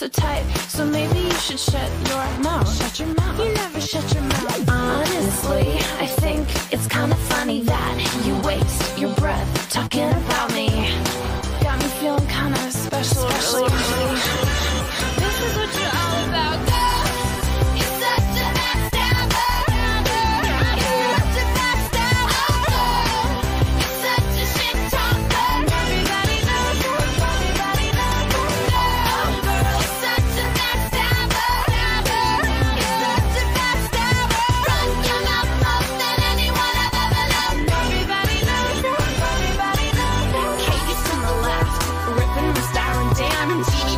so tight. So maybe you should shut your mouth. Shut your mouth. You never shut your mouth. Honestly, I think it's kind of funny that you waste your breath talking about me. Got me feeling kind of special, especially. Peace.